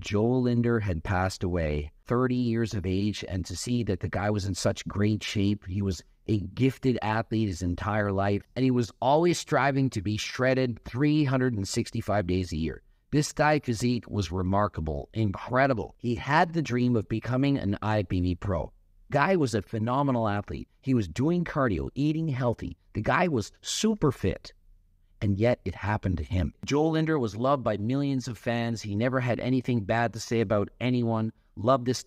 Joel Lindner had passed away, 30 years of age, and to see that the guy was in such great shape. He was a gifted athlete his entire life, and he was always striving to be shredded 365 days a year. This guy physique was remarkable, incredible. He had the dream of becoming an IFBB pro. Guy was a phenomenal athlete. He was doing cardio, eating healthy. The guy was super fit. And yet it happened to him. Joel Lindner was loved by millions of fans. He never had anything bad to say about anyone. Loved this guy.